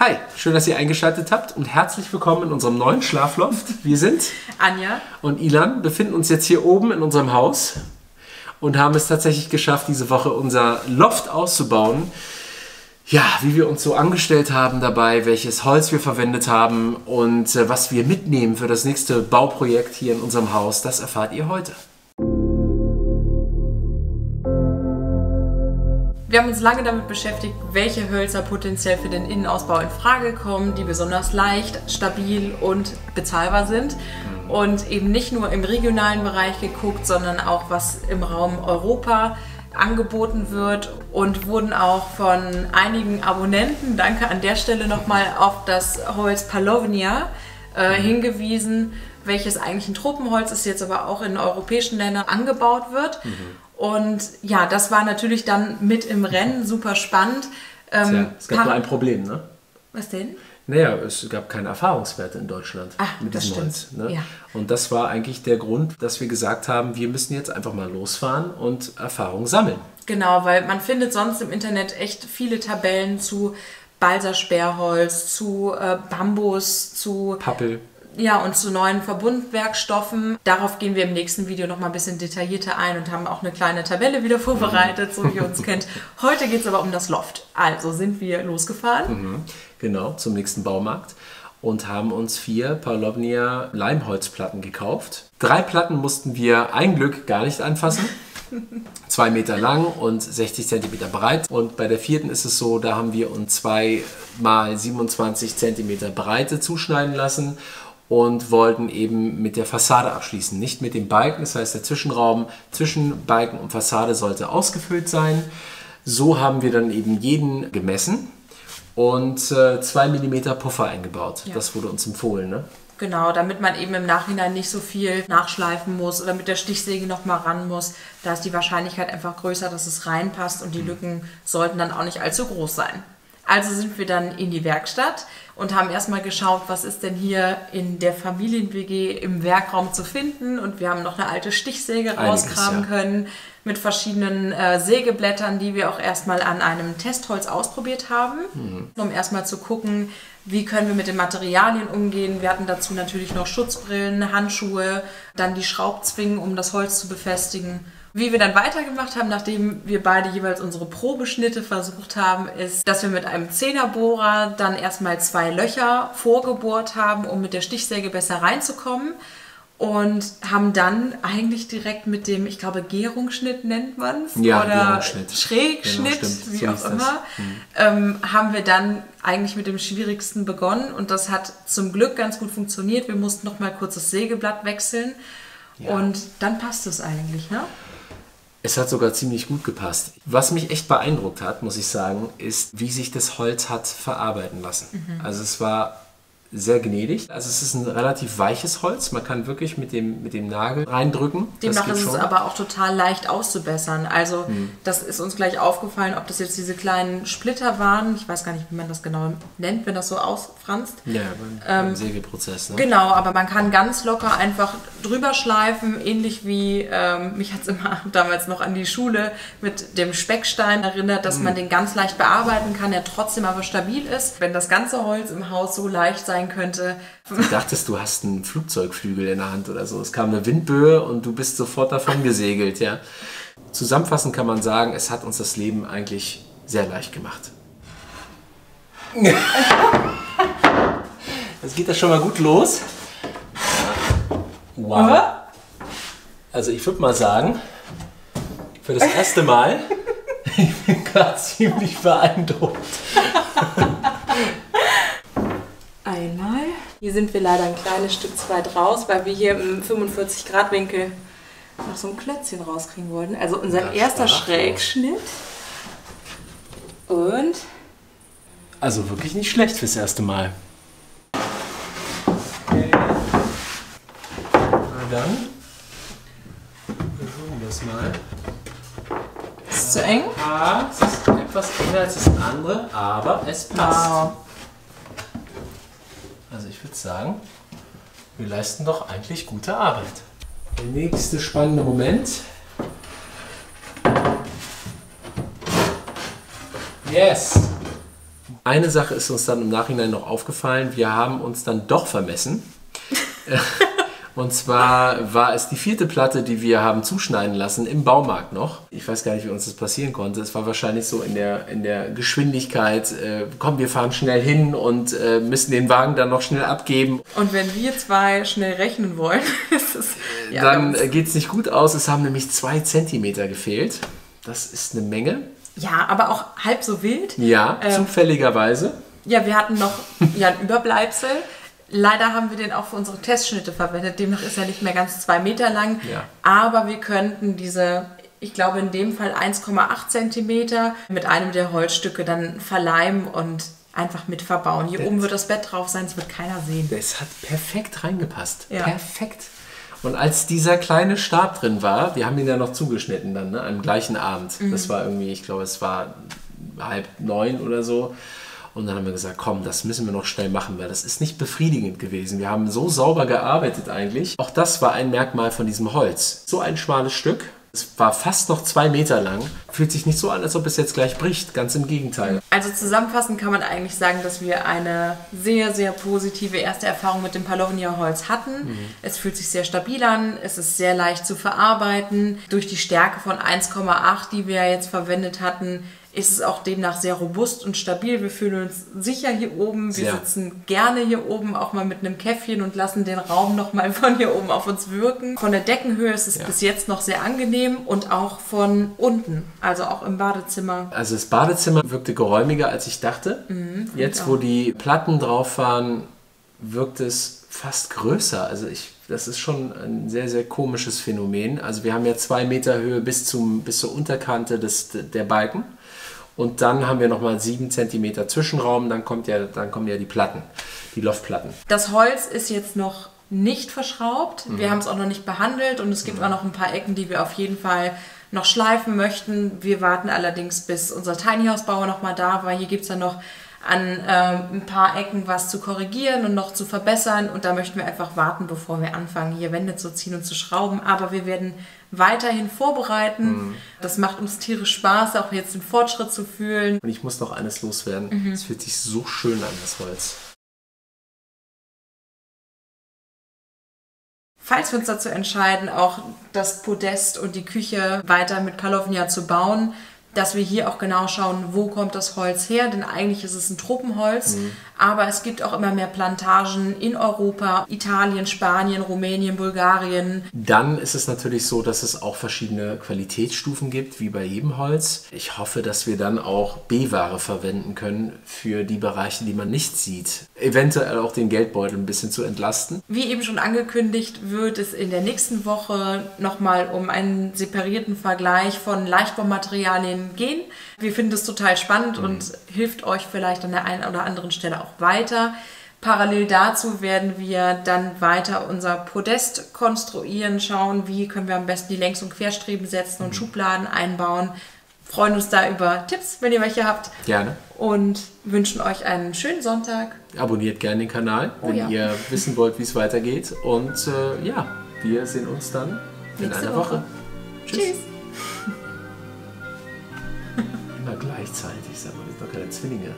Hi, schön, dass ihr eingeschaltet habt und herzlich willkommen in unserem neuen Schlafloft. Wir sind Anja und Ilan, befinden uns jetzt hier oben in unserem Haus und haben es tatsächlich geschafft, diese Woche unser Loft auszubauen. Ja, wie wir uns so angestellt haben dabei, welches Holz wir verwendet haben und äh, was wir mitnehmen für das nächste Bauprojekt hier in unserem Haus, das erfahrt ihr heute. Wir haben uns lange damit beschäftigt, welche Hölzer potenziell für den Innenausbau in Frage kommen, die besonders leicht, stabil und bezahlbar sind. Und eben nicht nur im regionalen Bereich geguckt, sondern auch was im Raum Europa angeboten wird und wurden auch von einigen Abonnenten, danke an der Stelle nochmal, auf das Holz Palovnia äh, hingewiesen, welches eigentlich ein Tropenholz ist, jetzt aber auch in europäischen Ländern angebaut wird. Mhm. Und ja, das war natürlich dann mit im Rennen super spannend. Ähm, Tja, es gab nur ein Problem, ne? Was denn? Naja, es gab keine Erfahrungswerte in Deutschland Ach, mit diesem Holz. Ne? Ja. Und das war eigentlich der Grund, dass wir gesagt haben, wir müssen jetzt einfach mal losfahren und Erfahrung sammeln. Genau, weil man findet sonst im Internet echt viele Tabellen zu Balsa-Sperrholz, zu äh, Bambus, zu Pappel. Ja, und zu neuen Verbundwerkstoffen. Darauf gehen wir im nächsten Video noch mal ein bisschen detaillierter ein und haben auch eine kleine Tabelle wieder vorbereitet, so wie ihr uns kennt. Heute geht es aber um das Loft. Also sind wir losgefahren. Mhm, genau, zum nächsten Baumarkt und haben uns vier Palovnia Leimholzplatten gekauft. Drei Platten mussten wir ein Glück gar nicht anfassen. zwei Meter lang und 60 Zentimeter breit. Und bei der vierten ist es so, da haben wir uns zwei mal 27 Zentimeter Breite zuschneiden lassen und wollten eben mit der Fassade abschließen, nicht mit dem Balken. Das heißt, der Zwischenraum zwischen Balken und Fassade sollte ausgefüllt sein. So haben wir dann eben jeden gemessen und 2 äh, mm Puffer eingebaut. Ja. Das wurde uns empfohlen. Ne? Genau, damit man eben im Nachhinein nicht so viel nachschleifen muss oder mit der Stichsäge nochmal ran muss. Da ist die Wahrscheinlichkeit einfach größer, dass es reinpasst und die Lücken sollten dann auch nicht allzu groß sein. Also sind wir dann in die Werkstatt und haben erstmal geschaut, was ist denn hier in der Familien-WG im Werkraum zu finden. Und wir haben noch eine alte Stichsäge rausgraben ja. können mit verschiedenen äh, Sägeblättern, die wir auch erstmal an einem Testholz ausprobiert haben, mhm. um erstmal zu gucken, wie können wir mit den Materialien umgehen. Wir hatten dazu natürlich noch Schutzbrillen, Handschuhe, dann die Schraubzwingen, um das Holz zu befestigen. Wie wir dann weitergemacht haben, nachdem wir beide jeweils unsere Probeschnitte versucht haben, ist, dass wir mit einem Zehnerbohrer dann erstmal zwei Löcher vorgebohrt haben, um mit der Stichsäge besser reinzukommen und haben dann eigentlich direkt mit dem, ich glaube, Gärungsschnitt nennt man es ja, oder Schrägschnitt, genau, wie so auch immer, mhm. ähm, haben wir dann eigentlich mit dem Schwierigsten begonnen und das hat zum Glück ganz gut funktioniert. Wir mussten noch mal kurz das Sägeblatt wechseln ja. und dann passt es eigentlich, ne? Es hat sogar ziemlich gut gepasst. Was mich echt beeindruckt hat, muss ich sagen, ist, wie sich das Holz hat verarbeiten lassen. Mhm. Also es war sehr gnädig. Also es ist ein relativ weiches Holz. Man kann wirklich mit dem, mit dem Nagel reindrücken. Demnach ist es aber auch total leicht auszubessern. Also hm. das ist uns gleich aufgefallen, ob das jetzt diese kleinen Splitter waren. Ich weiß gar nicht, wie man das genau nennt, wenn das so ausfranst. Ja, beim, ähm, Sägeprozess. Ne? Genau, aber man kann ganz locker einfach drüber schleifen, ähnlich wie, ähm, mich hat es immer damals noch an die Schule mit dem Speckstein erinnert, dass hm. man den ganz leicht bearbeiten kann, der trotzdem aber stabil ist. Wenn das ganze Holz im Haus so leicht sein sein könnte. Du dachtest, du hast einen Flugzeugflügel in der Hand oder so. Es kam eine Windböe und du bist sofort davon gesegelt, ja. Zusammenfassend kann man sagen, es hat uns das Leben eigentlich sehr leicht gemacht. Jetzt geht das schon mal gut los. Wow. Also ich würde mal sagen, für das erste Mal, ich bin gerade ziemlich beeindruckt. Hier sind wir leider ein kleines Stück zu weit raus, weil wir hier im 45-Grad-Winkel noch so ein Klötzchen rauskriegen wollten. Also unser das erster Schrägschnitt. Und? Also wirklich nicht schlecht fürs erste Mal. Okay. Na dann. Versuchen wir es mal. Ist es zu eng? Ja, es ist etwas enger als das andere, aber es passt. Wow. Also ich würde sagen, wir leisten doch eigentlich gute Arbeit. Der nächste spannende Moment. Yes! Eine Sache ist uns dann im Nachhinein noch aufgefallen. Wir haben uns dann doch vermessen. Und zwar war es die vierte Platte, die wir haben zuschneiden lassen im Baumarkt noch. Ich weiß gar nicht, wie uns das passieren konnte. Es war wahrscheinlich so in der, in der Geschwindigkeit, äh, komm, wir fahren schnell hin und äh, müssen den Wagen dann noch schnell abgeben. Und wenn wir zwei schnell rechnen wollen, ist es, ja, dann geht es nicht gut aus. Es haben nämlich zwei Zentimeter gefehlt. Das ist eine Menge. Ja, aber auch halb so wild. Ja, ähm, zufälligerweise. Ja, wir hatten noch ja, ein Überbleibsel. Leider haben wir den auch für unsere Testschnitte verwendet. Demnach ist er nicht mehr ganz zwei Meter lang. Ja. Aber wir könnten diese, ich glaube in dem Fall 1,8 Zentimeter mit einem der Holzstücke dann verleimen und einfach mit verbauen. Hier das oben wird das Bett drauf sein, es wird keiner sehen. Das hat perfekt reingepasst. Ja. Perfekt. Und als dieser kleine Stab drin war, wir haben ihn ja noch zugeschnitten dann, ne, am gleichen Abend. Mhm. Das war irgendwie, ich glaube, es war halb neun oder so. Und dann haben wir gesagt, komm, das müssen wir noch schnell machen, weil das ist nicht befriedigend gewesen. Wir haben so sauber gearbeitet eigentlich. Auch das war ein Merkmal von diesem Holz. So ein schmales Stück. Es war fast noch zwei Meter lang. Fühlt sich nicht so an, als ob es jetzt gleich bricht. Ganz im Gegenteil. Also zusammenfassend kann man eigentlich sagen, dass wir eine sehr, sehr positive erste Erfahrung mit dem Palovnia-Holz hatten. Mhm. Es fühlt sich sehr stabil an. Es ist sehr leicht zu verarbeiten. Durch die Stärke von 1,8, die wir jetzt verwendet hatten, ist es auch demnach sehr robust und stabil. Wir fühlen uns sicher hier oben. Wir sehr. sitzen gerne hier oben, auch mal mit einem Käffchen und lassen den Raum nochmal von hier oben auf uns wirken. Von der Deckenhöhe ist es ja. bis jetzt noch sehr angenehm und auch von unten, also auch im Badezimmer. Also das Badezimmer wirkte geräumiger, als ich dachte. Mhm, jetzt, wo die Platten drauf waren, wirkt es fast größer. Also ich das ist schon ein sehr, sehr komisches Phänomen. Also wir haben ja zwei Meter Höhe bis, zum, bis zur Unterkante des, der Balken. Und dann haben wir nochmal 7 cm Zwischenraum, dann, kommt ja, dann kommen ja die Platten, die Loftplatten. Das Holz ist jetzt noch nicht verschraubt. Mhm. Wir haben es auch noch nicht behandelt und es gibt mhm. auch noch ein paar Ecken, die wir auf jeden Fall noch schleifen möchten. Wir warten allerdings, bis unser Tiny House Bauer nochmal da war. Hier gibt es dann noch an ähm, ein paar Ecken was zu korrigieren und noch zu verbessern. Und da möchten wir einfach warten, bevor wir anfangen, hier Wände zu ziehen und zu schrauben. Aber wir werden weiterhin vorbereiten. Mhm. Das macht uns tierisch Spaß, auch jetzt den Fortschritt zu fühlen. Und ich muss noch eines loswerden. Mhm. Es fühlt sich so schön an, das Holz. Falls wir uns dazu entscheiden, auch das Podest und die Küche weiter mit Palovnia zu bauen, dass wir hier auch genau schauen, wo kommt das Holz her, denn eigentlich ist es ein Tropenholz, mhm. Aber es gibt auch immer mehr Plantagen in Europa, Italien, Spanien, Rumänien, Bulgarien. Dann ist es natürlich so, dass es auch verschiedene Qualitätsstufen gibt, wie bei jedem Holz. Ich hoffe, dass wir dann auch B-Ware verwenden können für die Bereiche, die man nicht sieht. Eventuell auch den Geldbeutel ein bisschen zu entlasten. Wie eben schon angekündigt, wird es in der nächsten Woche nochmal um einen separierten Vergleich von Leichtbaumaterialien gehen. Wir finden das total spannend mhm. und hilft euch vielleicht an der einen oder anderen Stelle auch weiter. Parallel dazu werden wir dann weiter unser Podest konstruieren, schauen, wie können wir am besten die Längs- und Querstreben setzen und mhm. Schubladen einbauen. Freuen uns da über Tipps, wenn ihr welche habt. Gerne. Und wünschen euch einen schönen Sonntag. Abonniert gerne den Kanal, oh, wenn ja. ihr wissen wollt, wie es weitergeht. Und äh, ja, wir sehen uns dann in Nächste einer Woche. Woche. Tschüss. Tschüss gleichzeitig, sag mal, wir sind doch keine Zwillinge.